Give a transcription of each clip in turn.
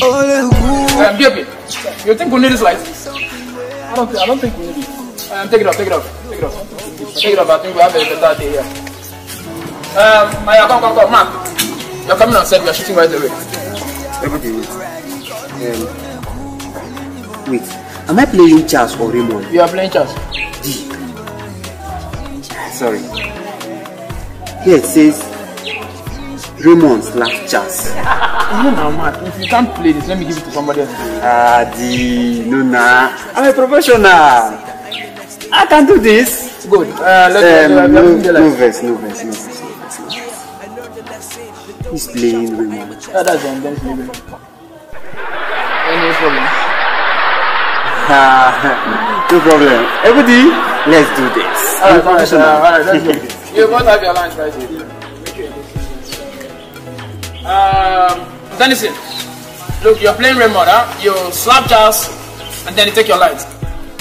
Um, BOP, you think we need this light? I don't, I don't think we need it. Um, take it off, take it off, take it off. Take it off, I think we have a better day here. Um, Maya, come, come, come, Mark. You're coming on set, we are shooting right away. Everybody wait. Um, wait. Am I playing Charles or Raymond? You are playing chess. D. Sorry. Here it says Raymond slash Charles. No, no, Mark, if you can't play this, let me give it to somebody else. Ah, D. No, nah. I'm a professional. I can do this. Good. Uh, let's, Um, let's, no, let's, no verse, no verse, no verse, no verse. No verse. He's playing Raymond. Yeah, that's the intense leaving. Any problem? Ah, no problem. Everybody, let's do this. Alright, alright, alright, let's go. You both have your lines right? here. Um, Dennison, look, you're playing Raymond, huh? You slap Charles, and then you take your lines.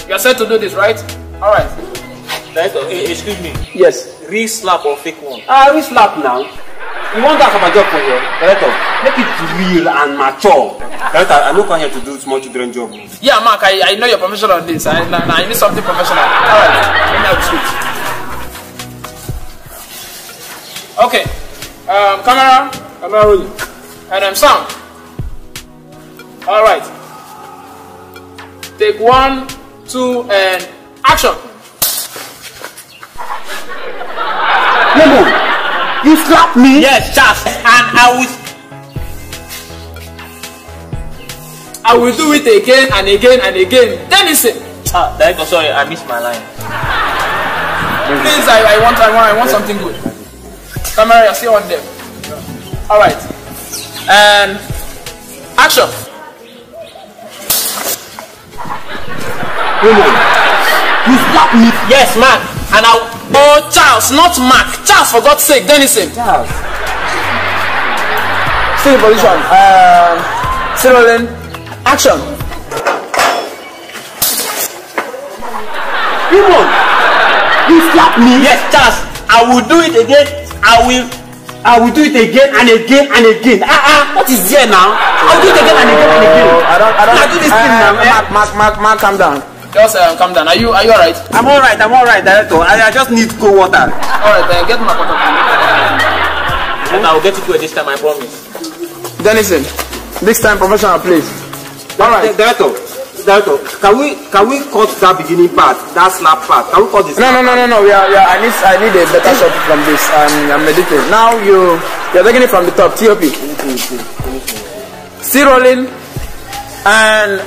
You're set to do this, right? Alright. Director, eh, excuse me. Yes. Real slap or fake one? Ah, we slap now. You want that for job for you? Director, make it real and mature. Director, I no come here to do small children job. Yeah, Mark, I, I know you're professional on this. I, I, I need something professional. Alright, let me have the script. Okay. Um, camera, camera rolling. And I'm sound. Alright. Take one, two, and action. Raymond, you slap me? Yes, Charles. And I will. I will do it again and again and again. Dennison, Ah, Director, sorry, I missed my line. please, I, I want, I want, I want something good. Camera, you're still on them. Alright. And action. Raymond, you slap me? Yes, Mark. And I. Oh, Charles, not Mark. Charles, for God's sake, Dennison. Charles. In position. Um, still rolling. Action. You slap me? Yes, Charles. I will do it again. I will. I will do it again and again and again. Ah ah, what is there now? I'll do it again and again and again. I don't, I don't. I do this thing Uh, now, eh? Mark, Mark, Mark, Mark, calm down. Just um, calm down. Are you, are you alright? I'm alright, I'm alright, director. I, I just need cold water. Alright, then get my water. And I will get it to it this time, I promise. Dennison, this time professional, please. Alright. Director, director, can we can we cut that beginning part, that slap part? Can we cut this? No, no, no, no, no. We are, we are, I need, I need a better shot from this. Um, I'm meditating. Now you, you're taking it from the top. TOP. Still rolling. And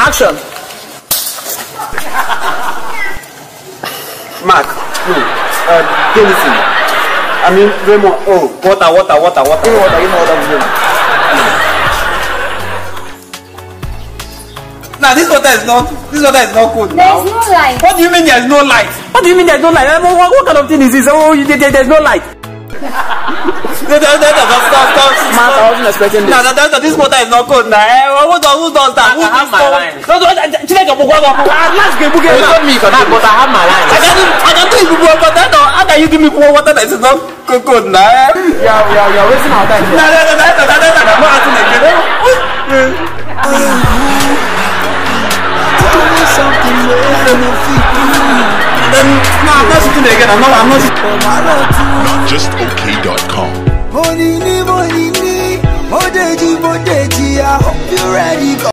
action. Mark, no, uh, Denison. I mean Raymond. Oh, water, water, water, water. Give me water. Give me water. Now this water is not this water is not cold now. There's no light. What do you mean there's no light? What do you mean there's no light? Uh, What, what kind of thing is this? Oh, you, there, there's no light. no, no, no, no, stop, stop, stop. Mark, I wasn't expecting this. No, no, no, no, this water is not cold now. Eh? Who does, who does that? Who I have my line. No, no, no, Chineke Bukwa, last game, Bukwa. You told me you can do But I have my line. I can do, I can do it but then, uh, how can you give me pure water that is not cold, cold now? Eh? We are, we are, we are wasting our time No, no, no, no, no, no, no, no, I'm not asking again. I'm not. I'm not, I'm not shooting. NotJustOK.com.